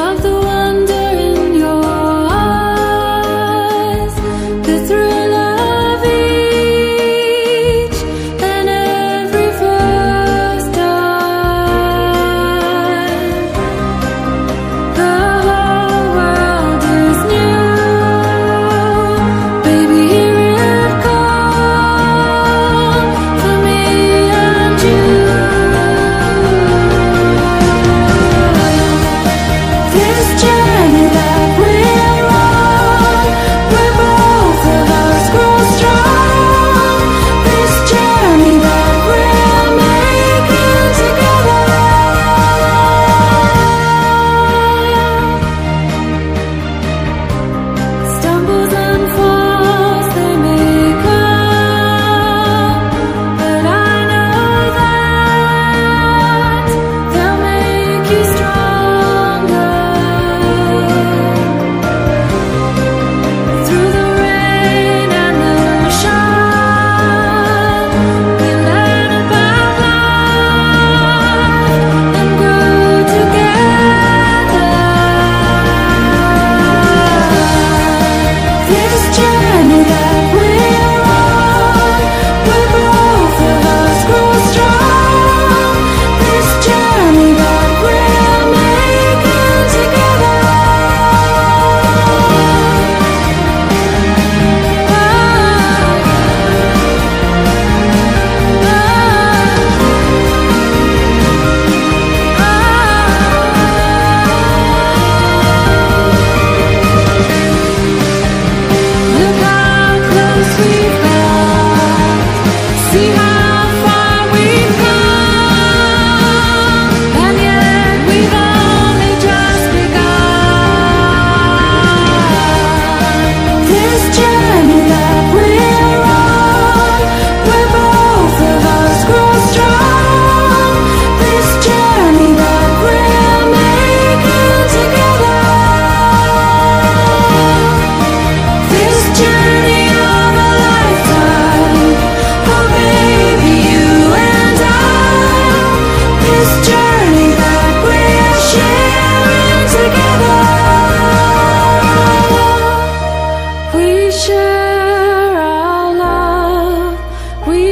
above the world.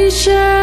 share